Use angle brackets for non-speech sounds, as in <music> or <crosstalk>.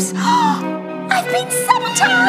Oops! <gasps> I've been sabotaged!